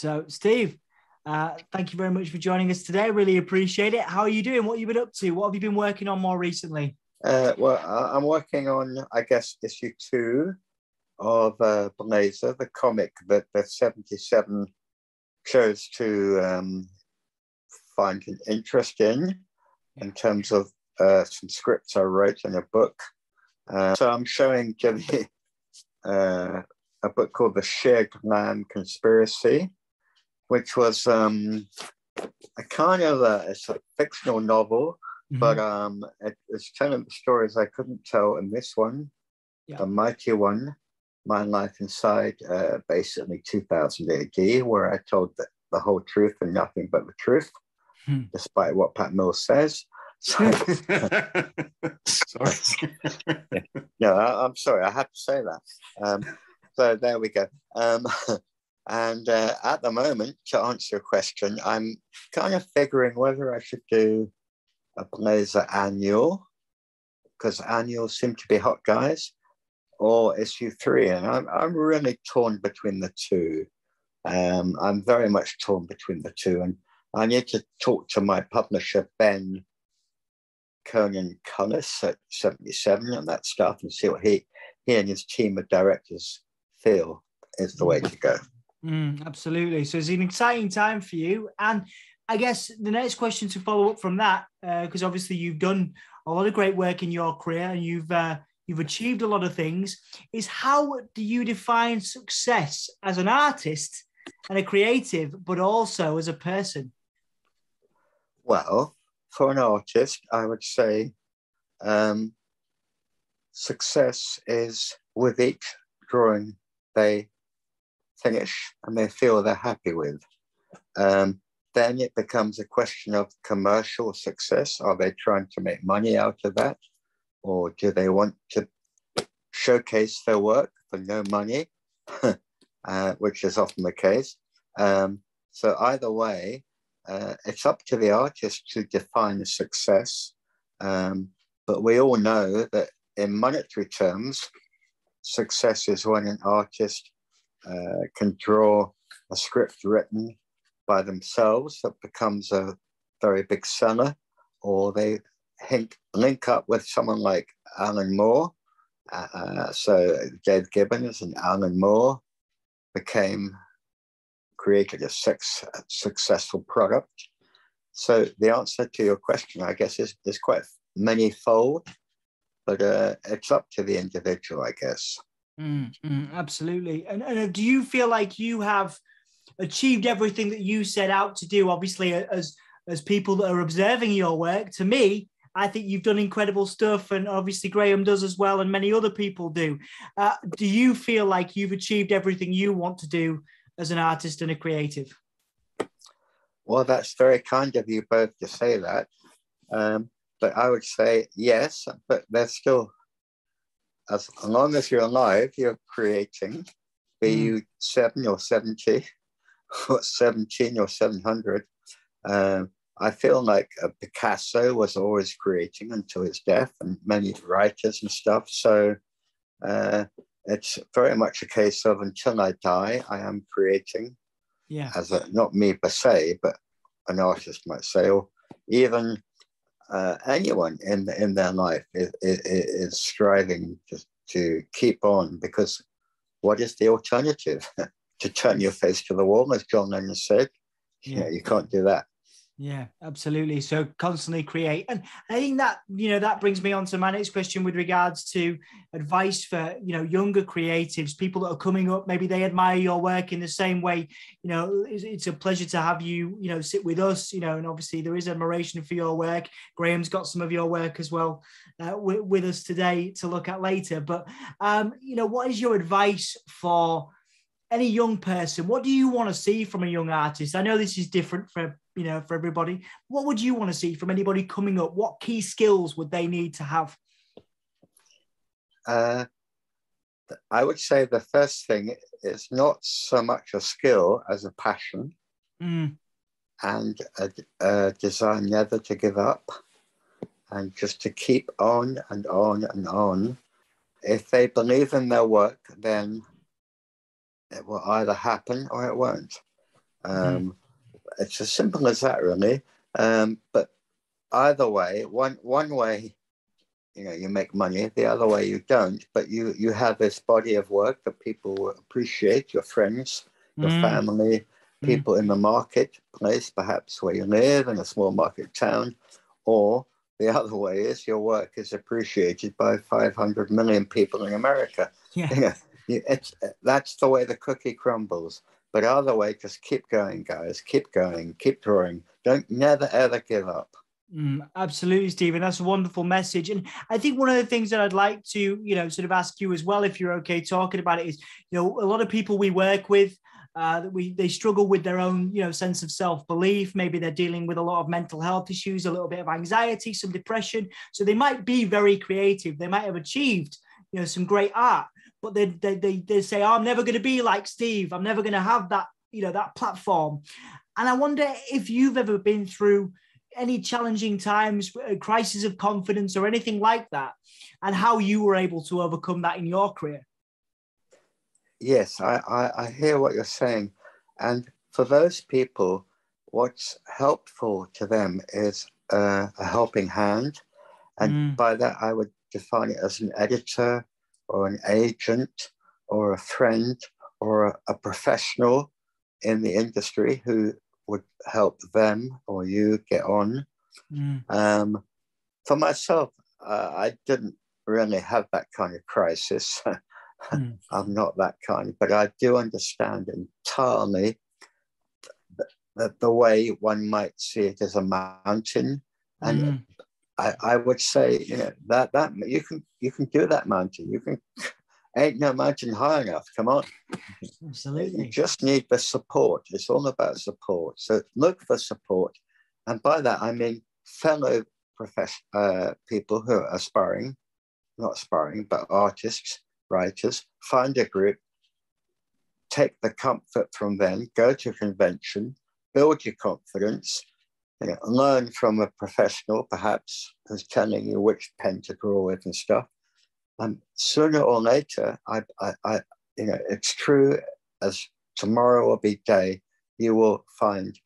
So, Steve, uh, thank you very much for joining us today. I really appreciate it. How are you doing? What have you been up to? What have you been working on more recently? Uh, well, I'm working on, I guess, issue two of uh, Blazer, the comic that the 77 chose to um, find an interest in, in terms of uh, some scripts I wrote in a book. Uh, so I'm showing Jimmy uh, a book called The Shiv Man Conspiracy, which was um, a kind of a, it's a fictional novel, mm-hmm. but um, it, it's telling the stories I couldn't tell in this one, yeah. the mighty one, My Life Inside, uh, basically 2000 AD, where I told the, the whole truth and nothing but the truth, hmm. despite what Pat Mills says. sorry. no, I, am sorry. I have to say that. Um, so there we go. Um, and uh, at the moment, to answer your question, I'm kind of figuring whether I should do a Blazer annual, because annuals seem to be hot guys, or issue three. And I'm, I'm really torn between the two. Um, I'm very much torn between the two. And I need to talk to my publisher, Ben Conan Cullis at 77 and that stuff and see what he, he and his team of directors feel is the way to go. Mm, absolutely. So it's an exciting time for you. And I guess the next question to follow up from that, because uh, obviously you've done a lot of great work in your career and you've uh, you've achieved a lot of things, is how do you define success as an artist and a creative, but also as a person? Well, for an artist, I would say um, success is with each drawing they finish and they feel they're happy with. Um, then it becomes a question of commercial success. Are they trying to make money out of that? Or do they want to showcase their work for no money, uh, which is often the case? Um, so, either way, uh, it's up to the artist to define success. Um, but we all know that in monetary terms, success is when an artist uh, can draw a script written by themselves that becomes a very big seller, or they link up with someone like Alan Moore. Uh, so Dave Gibbons and Alan Moore became created a sex, successful product. So the answer to your question, I guess, is, is quite many-fold, but uh, it's up to the individual, I guess. Mm, mm, absolutely. And, and do you feel like you have achieved everything that you set out to do? Obviously, as as people that are observing your work, to me, I think you've done incredible stuff, and obviously Graham does as well, and many other people do. Uh, do you feel like you've achieved everything you want to do as an artist and a creative? Well, that's very kind of you both to say that. Um, but I would say yes, but there's still as long as you're alive, you're creating, be mm. you seven or 70, or 17 or 700. Um, I feel like uh, Picasso was always creating until his death, and many writers and stuff. So uh, it's very much a case of until I die, I am creating. Yeah. As a, not me per se, but an artist might say, or even uh, anyone in in their life is, is, is striving to, to keep on because what is the alternative? to turn your face to the wall, as John Lennon said. Yeah, you can't do that. Yeah, absolutely. So constantly create. And I think that, you know, that brings me on to my next question with regards to advice for, you know, younger creatives, people that are coming up, maybe they admire your work in the same way, you know, it's, it's a pleasure to have you, you know, sit with us, you know, and obviously there is admiration for your work. Graham's got some of your work as well uh, with, with us today to look at later. But, um, you know, what is your advice for any young person? What do you want to see from a young artist? I know this is different for you know, for everybody. What would you want to see from anybody coming up? What key skills would they need to have? Uh, I would say the first thing is not so much a skill as a passion mm. and a, a desire never to give up and just to keep on and on and on. If they believe in their work, then it will either happen or it won't. Um, mm. It's as simple as that, really. Um, but either way, one one way, you know, you make money. The other way, you don't. But you you have this body of work that people appreciate. Your friends, your mm. family, mm. people mm. in the marketplace, perhaps where you live in a small market town, or the other way is your work is appreciated by 500 million people in America. Yeah. it's, that's the way the cookie crumbles. But other way, just keep going, guys. Keep going. Keep drawing. Don't never ever give up. Mm, absolutely, Stephen. That's a wonderful message. And I think one of the things that I'd like to, you know, sort of ask you as well, if you're okay talking about it, is, you know, a lot of people we work with, uh, we they struggle with their own, you know, sense of self belief. Maybe they're dealing with a lot of mental health issues, a little bit of anxiety, some depression. So they might be very creative. They might have achieved, you know, some great art, but they they they, they say, oh, "I'm never going to be like Steve. I'm never going to have that, you know, that platform." And I wonder if you've ever been through any challenging times, a crisis of confidence, or anything like that, and how you were able to overcome that in your career. Yes, I, I, I hear what you're saying. And for those people, what's helpful to them is uh, a helping hand. And mm. by that, I would define it as an editor or an agent or a friend or a, professional in the industry who would help them or you get on. Mm. Um, for myself, uh, I didn't really have that kind of crisis. mm. I'm not that kind, but I do understand entirely the, the way one might see it as a mountain. And mm. I, I would say, you that that you can you can do that mountain. You can ain't no mountain high enough. Come on. Absolutely. You just need the support. It's all about support. So look for support. And by that, I mean fellow profession, uh, people who are aspiring, not aspiring, but artists, writers. Find a group, take the comfort from them, go to a convention, build your confidence, you know, learn from a professional, perhaps, who's telling you which pen to draw with and stuff and sooner or later, I, I, I, you know, it's true as tomorrow will be day, you will find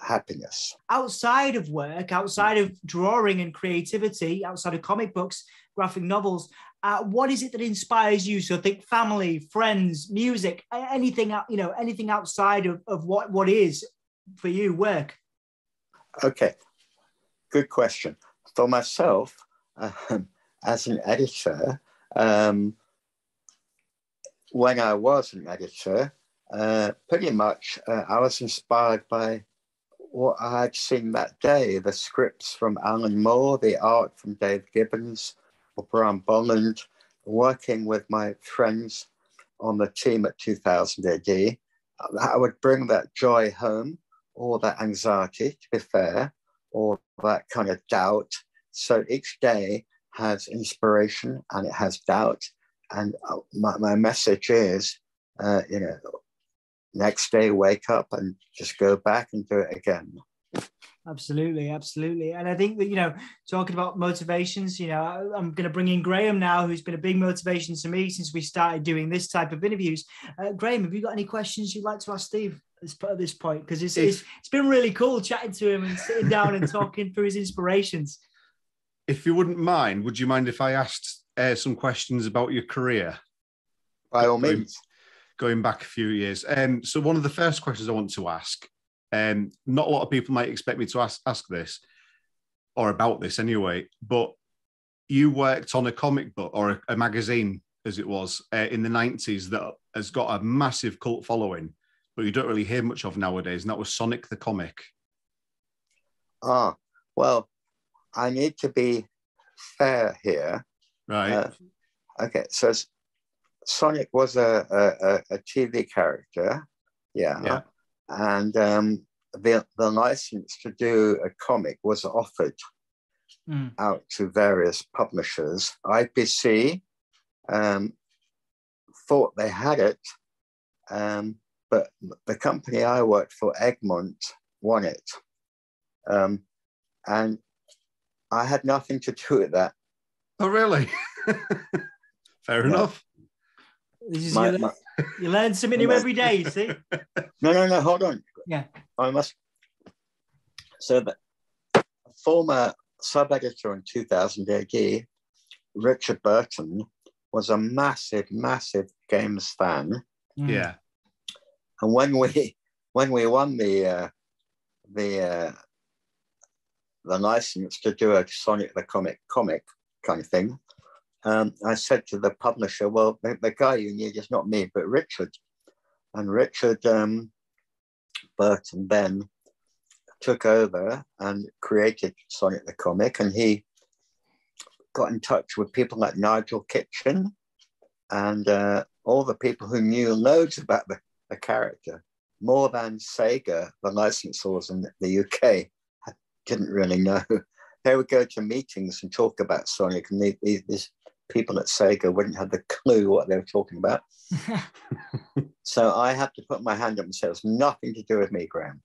happiness. Outside of work, outside of drawing and creativity, outside of comic books, graphic novels, uh, what is it that inspires you? So think family, friends, music, anything, you know, anything outside of, of what, what is for you work? Okay, good question. For myself, um, as an editor, um, when I was an editor, uh, pretty much uh, I was inspired by what I had seen that day the scripts from Alan Moore, the art from Dave Gibbons or Brian Bolland, working with my friends on the team at 2000 AD. I would bring that joy home, or that anxiety, to be fair, or that kind of doubt. So each day has inspiration and it has doubt. And uh, my, my message is, uh, you know, next day wake up and just go back and do it again. Absolutely, absolutely. And I think that, you know, talking about motivations, you know, I'm going to bring in Graham now, who's been a big motivation to me since we started doing this type of interviews. Uh, Graham, have you got any questions you'd like to ask Steve at this point? Because it's, it's, it's been really cool chatting to him and sitting down and talking through his inspirations if you wouldn't mind, would you mind if I asked uh, some questions about your career? By all means. Going, back a few years. Um, so, one of the first questions I want to ask, um, not a lot of people might expect me to ask, ask this or about this anyway, but you worked on a comic book or a, a magazine, as it was, uh, in the 90s that has got a massive cult following, but you don't really hear much of nowadays, and that was Sonic the Comic. Ah, well, I need to be fair here. Right. Uh, okay, so Sonic was a, a, a TV character, yeah. yeah. And um, the, the license to do a comic was offered mm. out to various publishers. IPC um, thought they had it, um, but the company I worked for, Egmont, won it. Um, and I had nothing to do with that. Oh, really? Fair yeah. enough. My, my, you, learn, something new every day, you see? No, no, no, hold on. yeah. I must. So the former sub editor in 2000 AD, Richard Burton, was a massive, massive games fan. Mm. Yeah. And when we when we won the uh, the uh, the license to do a Sonic the Comic comic kind of thing, um, I said to the publisher, "Well, the, the, guy you need is not me, but Richard." And Richard um, Burton then took over and created Sonic the Comic, and he got in touch with people like Nigel Kitching and uh, all the people who knew loads about the, the character, more than Sega, the licensors in the UK, didn't really know. They would go to meetings and talk about Sonic, and these people at Sega wouldn't have the clue what they were talking about. so I have to put my hand up and say, it's nothing to do with me, Graham.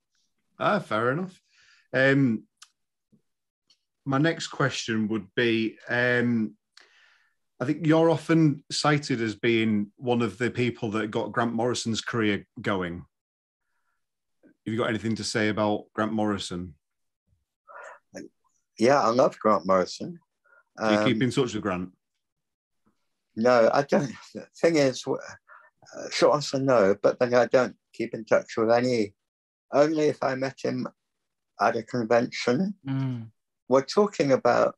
Ah, fair enough. Um, my next question would be um, I think you're often cited as being one of the people that got Grant Morrison's career going. Have you got anything to say about Grant Morrison? Yeah, I love Grant Morrison. Do you Um, keep in touch with Grant? No, I don't. The thing is, uh, short answer, no. But then I don't keep in touch with any. Only if I met him at a convention. Mm. We're talking about.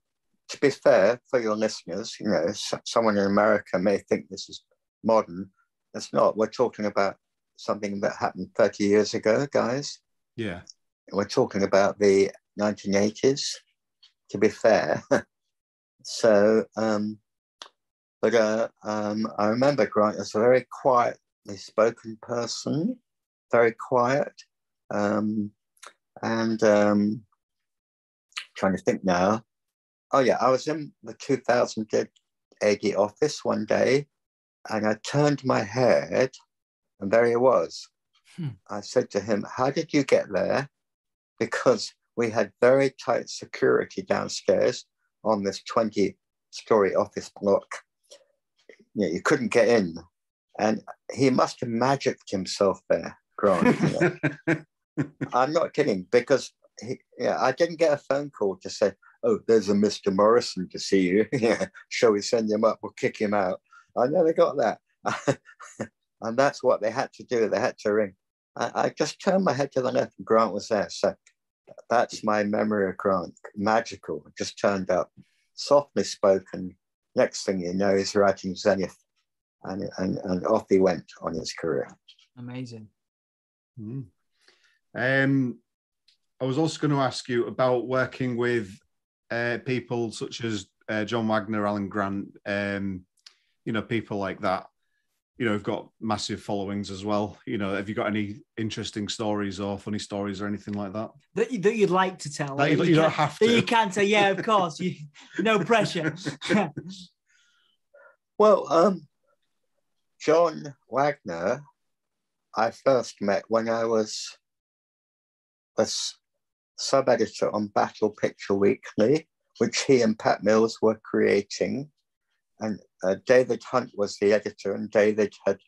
To be fair, for your listeners, you know, someone in America may think this is modern. It's not. We're talking about something that happened 30 years ago, guys. Yeah. We're talking about the 1980s. To be fair, so. Um, but uh, um, I remember Grant as a very quietly spoken person, very quiet. Um, and um, trying to think now. Oh, yeah, I was in the 2000 AD office one day and I turned my head and there he was. Hmm. I said to him, How did you get there? Because we had very tight security downstairs on this 20 story office block you, know, you couldn't get in. And he must have magicked himself there, Grant. you know. I'm not kidding because he, yeah, I didn't get a phone call to say, "Oh, there's a Mr. Morrison to see you. yeah, shall we send him up We'll kick him out?" I never got that, and that's what they had to do. They had to ring. I, I just turned my head to the left, and Grant was there. So that's my memory of Grant. Magical, just turned up, softly spoken. Next thing you know, he's writing Zenith, and, and, and off he went on his career. Amazing. Mm. Um, I was also going to ask you about working with uh, people such as uh, John Wagner, Alan Grant, um, you know, people like that. You know, have got massive followings as well. You know, have you got any interesting stories or funny stories or anything like that? That, you, that you'd like to tell. That you- that you don't can- have That to. you can say, yeah, of course. You, no pressure. Well, um, John Wagner, I first met when I was a sub editor on Battle Picture Weekly, which he and Pat Mills were creating. And uh, David Hunt was the editor, and David had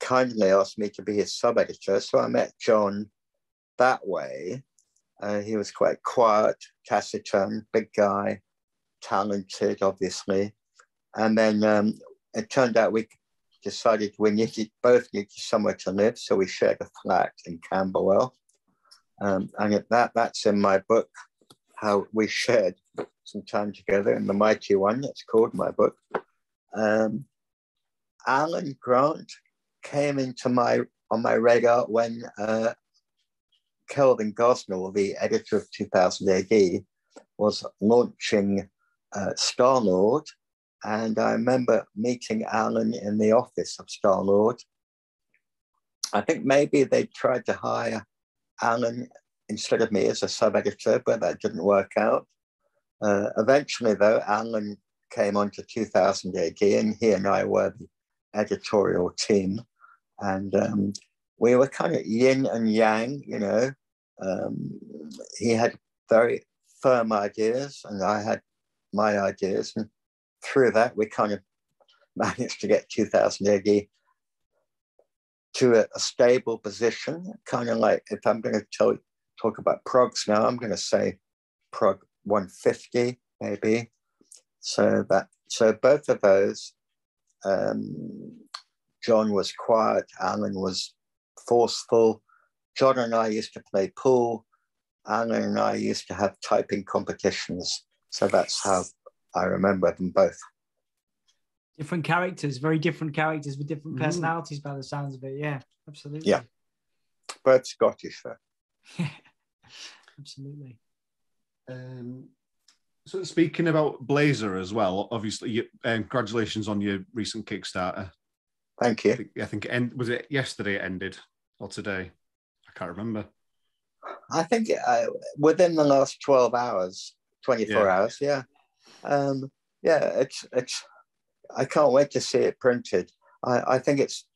kindly asked me to be his sub editor. So I met John that way. Uh, he was quite quiet, taciturn, big guy, talented, obviously. And then um, it turned out we decided we needed both needed somewhere to live, so we shared a flat in Camberwell. Um, and that that's in my book, how we shared some time together in the mighty one. that's called my book. Um, Alan Grant came into my on my radar when uh, Kelvin Gosnell, the editor of 2000 AD, was launching uh, Star Lord. And I remember meeting Alan in the office of Star Lord. I think maybe they tried to hire Alan instead of me as a sub editor, but that didn't work out. Uh, eventually, though, Alan came on to 2000 AD, and he and I were the editorial team. And um, we were kind of yin and yang, you know. Um, he had very firm ideas, and I had my ideas. And through that, we kind of managed to get 2000 AD to to a, a stable position, kind of like if I'm going to talk about progs now, I'm going to say prog 150 maybe. So that so both of those, um, John was quiet, Alan was forceful. John and I used to play pool. Alan and I used to have typing competitions. So that's how I remember them both. Different characters, very different characters with different Mm. personalities by the sounds of it. Yeah, absolutely. Yeah. Both Scottish though. Yeah, absolutely. Um, so speaking about Blazer as well, obviously, you, um, congratulations on your recent Kickstarter. Thank I you. think, I think it end, was it yesterday it ended or today? I can't remember. I think uh, within the last 12 hours, 24 Yeah. hours, yeah. Um, yeah, it's, it's, I can't wait to see it printed. I, I think it's,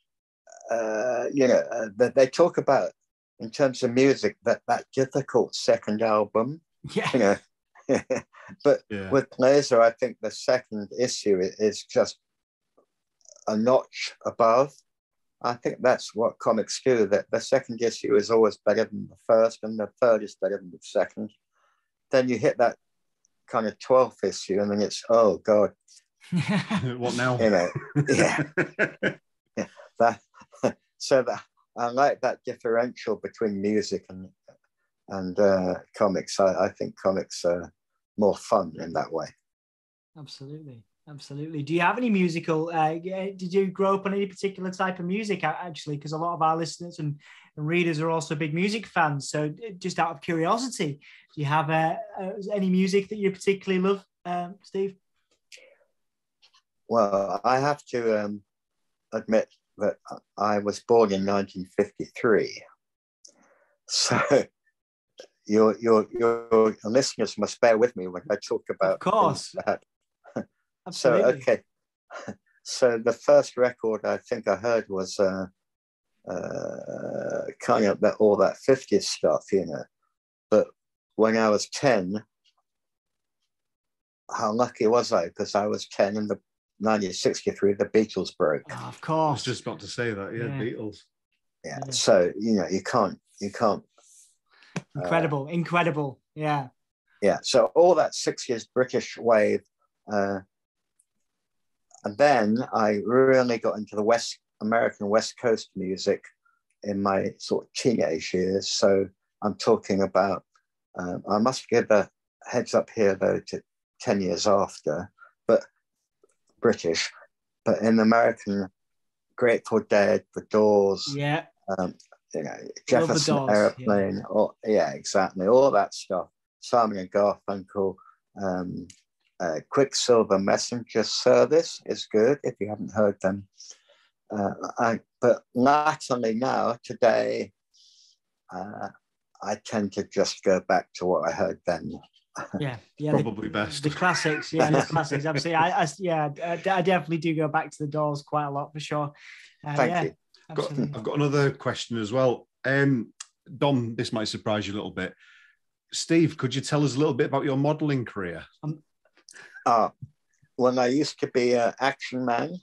uh, you know, uh, that they talk about in terms of music that that difficult second album, Yeah. you know. but Yeah, with Blazer, I think the second issue is just a notch above. I think that's what comics do. That the second issue is always better than the first, and the third is better than the second. Then you hit that kind of twelfth issue, and then it's oh god, what now? you know, yeah, yeah. that. so that I like that differential between music and and uh, comics. I, I think comics are more fun in that way. Absolutely. Absolutely. Do you have any musical? Uh, did you grow up on any particular type of music? Actually, because a lot of our listeners and, and readers are also big music fans. So, just out of curiosity, do you have uh, uh, any music that you particularly love, um, Steve? Well, I have to um, admit that I was born in 1953. So your, your, your listeners must bear with me when I talk about Of course. things that. Absolutely. So, okay. So the first record I think I heard was uh, uh, kind of that, all that 50s stuff, you know. But when I was 10, how lucky was I? Because I was 10 in the 1963, the Beatles broke. Oh, of I was course. just about to say that. Yeah, Yeah. Beatles. yeah. Yeah. So you know you can't you can't. Uh, incredible. incredible. Yeah. yeah. So all that six years British wave, uh, and then I really got into the West American West Coast music in my sort of teenage years. So I'm talking about. Um, I must give a heads up here though to ten years after, but British, but in American, Grateful Dead, The Doors, Yeah. um, you know, Jefferson Doors, Airplane, or yeah, exactly, all that stuff. Simon and Garfunkel, um, uh, Quicksilver Messenger Service is good if you haven't heard them. Uh, I, but latterly now, today, uh, I tend to just go back to what I heard then. Yeah. Yeah. the- Probably best. The classics, yeah, the classics. Absolutely, I, I yeah, I, I definitely do go back to the Doors quite a lot for sure. Uh, Thank yeah, you. Got. I've got another question as well. Um, Dom, this might surprise you a little bit. Steve, could you tell us a little bit about your modelling career? Ah, when I used to be an action man,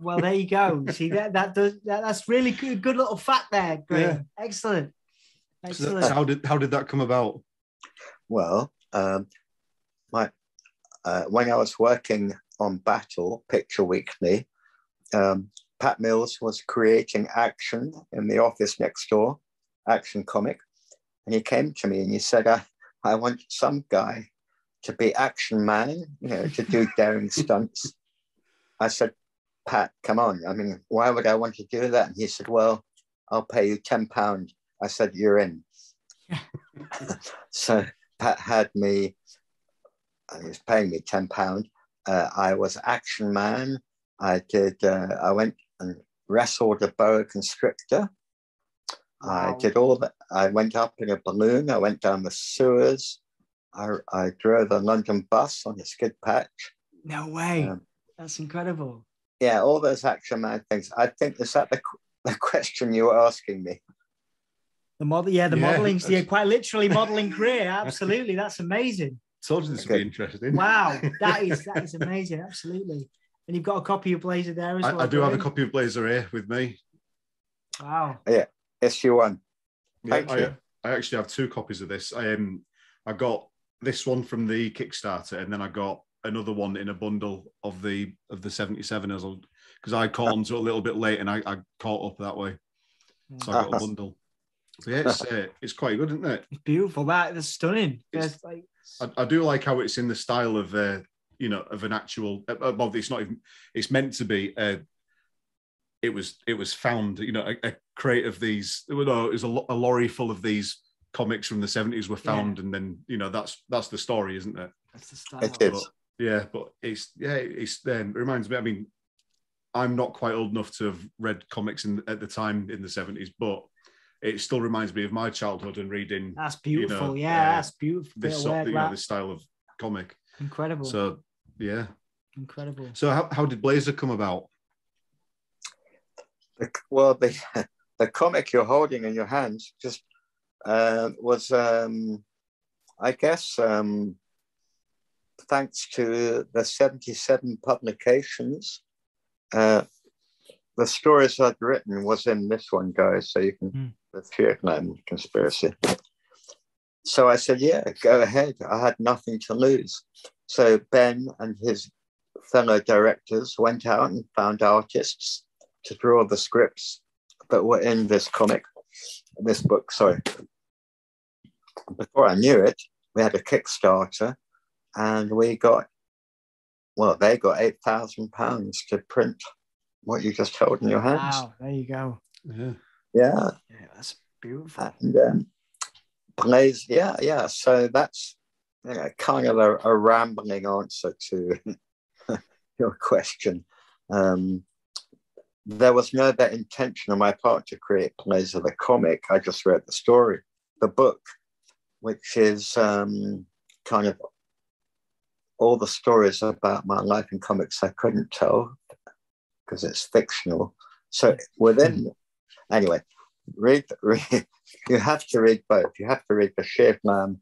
Well, there you go. See that that does that, that's really good, good little fact there, Graham. Excellent, So excellent. how did how did that come about? Well, um, my uh, when I was working on Battle Picture Weekly, um, Pat Mills was creating action in the office next door, action comic, and he came to me and he said, "I, I want some guy to be action man, you know, to do daring stunts." I said, "Pat, come on! I mean, why would I want to do that?" And he said, "Well, I'll pay you ten pound." I said, "You're in." so Pat had me, he was paying me ten pound. Uh, I was action man. I did. Uh, I went and wrestled a boa constrictor. I did all that. I went up in a balloon. I went down the sewers. I, I drove a London bus on a skid patch. No way. Um, That's incredible. Yeah, all those action man things. I think is that the, the question you were asking me? The model, yeah, the Yeah, modeling, yeah, quite literally modeling career. Absolutely, that's amazing. Told you this would be interesting. Wow, that is that is amazing. Absolutely. And you've got a copy of Blazer there as well. I, I do have a copy of Blazer here with me. Wow. Yeah, issue one. Yeah, Thank I, you. I actually have two copies of this. I um, I got this one from the Kickstarter, and then I got another one in a bundle of the of the seventy seven as because I caught onto it a little bit late, and I, I caught up that way, so I got a Uh-huh. bundle. So yeah, it's uh, it's quite good, isn't it? It's beautiful. That is stunning. It's- There's like I, I do like how it's in the style of uh, you know of an actual. uh, Well, it's not even. It's meant to be. Uh, it was it was found. You know, a, a crate of these. No, it was a, a lorry full of these comics from the seventies were found, and then you know that's that's the story, isn't it? that's the style. It is. But, yeah, but it's yeah, it's um, it reminds me. I mean, I'm not quite old enough to have read comics in at the time in the seventies, but it still reminds me of my childhood and reading That's beautiful. know, yeah, uh, that's beautiful. This sort, you know, this style of comic. Incredible. So yeah. Incredible. So how, how did Blazer come about? The, well, the the comic you're holding in your hands just uh, was, um, I guess, um, thanks to the 77 publications. Uh, the stories I'd written was in this one, guys. So you can Hmm. the Vietnam conspiracy. So I said, yeah, go ahead. I had nothing to lose. So Ben and his fellow directors went out and found artists to draw the scripts that were in this comic, this book, sorry. Before I knew it, we had a Kickstarter and we got, well, they got £8,000 to print what you just held in your hands. Wow. There you go. Yeah. Yeah. Yeah, that's beautiful. And um, Blaze, yeah, yeah. So that's know, kind of a, a rambling answer to your question. Um, there was no intention on my part to create plays of the comic. I just read the story, the book, which is um, kind of all the stories about my life in comics I couldn't tell because it's fictional. So within, anyway, read, read you have to read both. You have to read the Shiv Man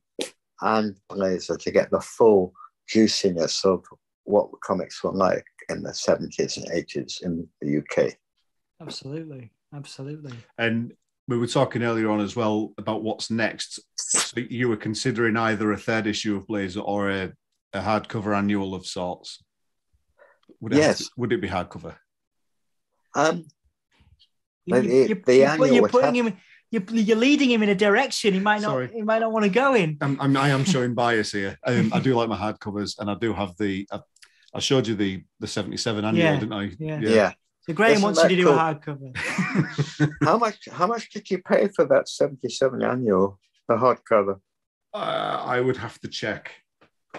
and Blazer to get the full juiciness of what comics were like in the 70s and 80s in the UK. Absolutely. Absolutely. And we were talking earlier on as well about what's next. So you were considering either a third issue of Blazer or a, a hardcover annual of sorts. Would it Yes. to- would it be hardcover? Um, You, But you, the- you, the you, annual you're putting have- him. You're, you're leading him in a direction he might not. Sorry. He might not want to go in. I'm, I'm, I am showing bias here. Um, I do like my hardcovers, and I do have the. I, I showed you the the 77 annual, Yeah, didn't I? yeah. yeah. So Graham Isn't wants you that to do cool? a hardcover. How much how much did you pay for that 77 annual, the hardcover? uh, I would have to check.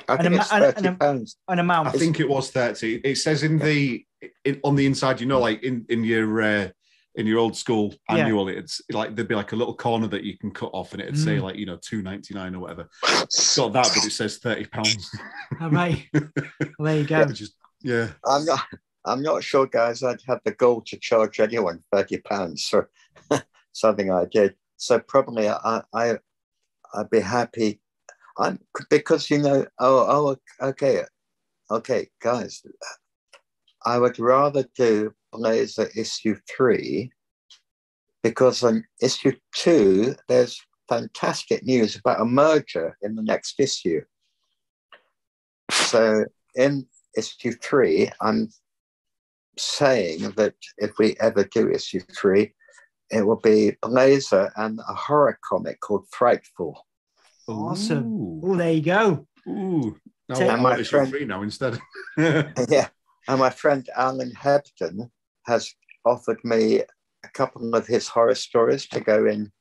I think a ma- it's 30 and a- pounds. An amount. I think it was 30. It says in the in, on the inside, you know, like in in your uh, in your old school Yeah. annual, it's like there'd be like a little corner that you can cut off, and it'd say Mm. like you know two ninety nine or whatever. It's got that, but it says thirty pounds. All right. Well, there you go. Which is yeah. I'm not I'm not sure, guys, I'd have the goal to charge anyone 30 pounds for something I did. So probably I, I I'd be happy. I'm because you know, oh, oh okay. Okay, guys. I would rather do Blazer issue three because on issue two, there's fantastic news about a merger in the next issue. So in issue three, I'm saying that if we ever do issue three, it will be Blazer and a horror comic called Frightful. Awesome. Ooh. Oh, there you go. Ooh. Now Take- I And want my issue friend- three now instead. yeah. And my friend Alan Hebden has offered me a couple of his horror stories to go in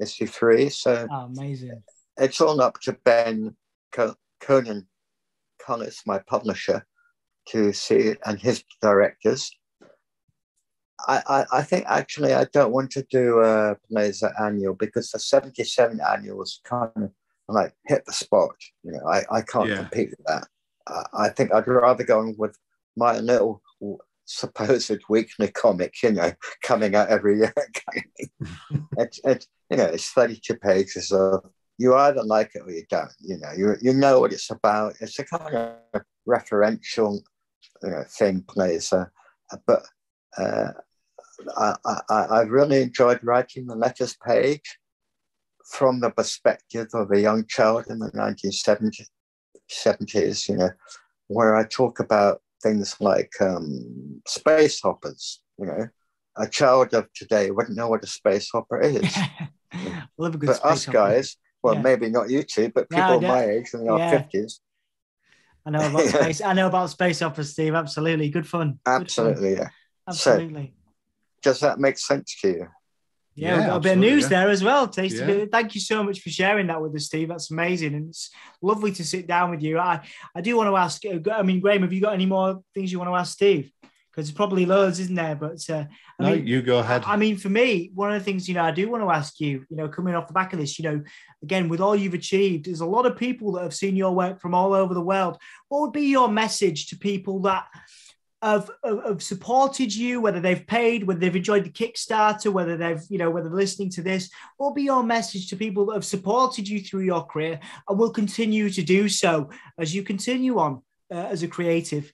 issue three. So Oh, amazing. it's all up to Ben Conan Cullis, my publisher, to see and his directors. I, I, I think actually I don't want to do a Blazer annual because the 77 annual is kind of like hit the spot. You know, I, I can't Yeah. compete with that. I, I think I'd rather go on with my little supposed weekly comic, you know, coming out every year. it's, you know, it's 32 pages of you either like it or you don't. You know, you you know what it's about. It's a kind of referential you know, thing plays, uh, but uh, I, I, I really enjoyed writing the letters page from the perspective of a young child in the 1970s, 70s, you know, where I talk about things like um, space hoppers, you know. A child of today wouldn't know what a space hopper is. Love a good but space us hopper. guys, well, Yeah. maybe not you two, but people no. my age in our. 50s, I know about space. I know about space opera, Steve. Absolutely, good fun. Good fun. absolutely, yeah. Absolutely. Does that make sense to you? Yeah, we've Yeah, got a bit of news yeah. there as well. Tasty Yeah. bit. Thank you so much for sharing that with us, Steve. That's amazing, and it's lovely to sit down with you. I, I do want to ask. uh, I mean, Graham, have you got any more things you want to ask Steve? Because there's probably loads, isn't there? But uh, I no, mean, you go ahead. I mean, for me, one of the things you know, I do want to ask you, you know, coming off the back of this, you know, again, with all you've achieved, there's a lot of people that have seen your work from all over the world. What would be your message to people that have, have, have supported you, whether they've paid, whether they've enjoyed the Kickstarter, whether they've, you know, whether they're listening to this? Would be your message to people that have supported you through your career and will continue to do so as you continue on uh, as a creative?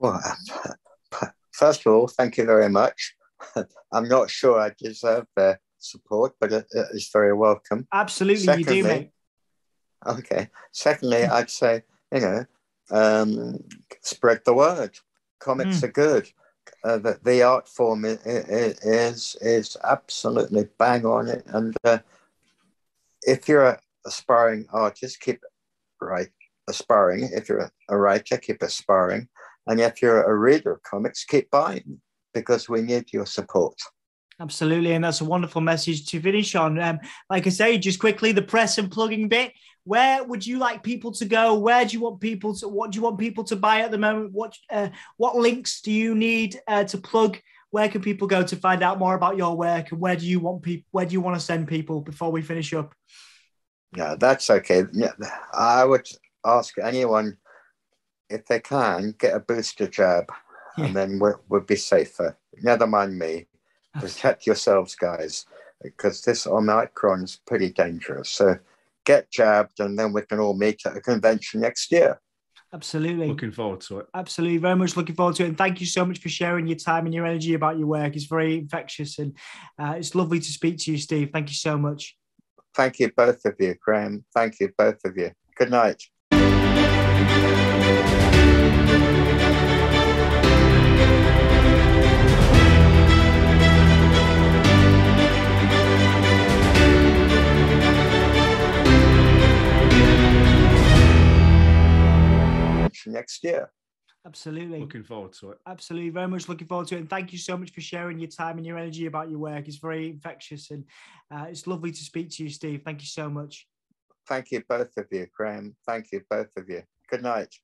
Well, first of all, thank you very much. I'm not sure I deserve their support, but it, it is very welcome. Absolutely, you do, mate. Okay. Secondly, I'd say, you know, um, spread the word. Comics Mm. are good. Uh, the, the art form is, is is absolutely bang on it. And uh, if you're a aspiring artist, keep right aspiring. If you're a, a writer, keep aspiring. And if you're a reader of comics, keep buying because we need your support. Absolutely, and that's a wonderful message to finish on. Um, like I say, just quickly, the press and plugging bit. Where would you like people to go? Where do you want people to? What do you want people to buy at the moment? What uh, what links do you need uh, to plug? Where can people go to find out more about your work? And where do you want people? Where do you want to send people before we finish up? Yeah, that's okay. Yeah, I would ask anyone if they can get a booster jab, Yeah. and then we'll, we'll be safer. Never mind me. Protect yourselves, guys, because this Omicron is pretty dangerous. So get jabbed, and then we can all meet at a convention next year. Absolutely. Looking forward to it. Absolutely, very much looking forward to it. And thank you so much for sharing your time and your energy about your work. It's very infectious and uh, it's lovely to speak to you, Steve. Thank you so much. Thank you, both of you, Graham. Thank you, both of you. Good night. Next year. Absolutely. Looking forward to it. Absolutely, very much looking forward to it. And thank you so much for sharing your time and your energy about your work. It's very infectious and uh, it's lovely to speak to you, Steve. Thank you so much. Thank you, both of you, Graham. Thank you, both of you. Good night.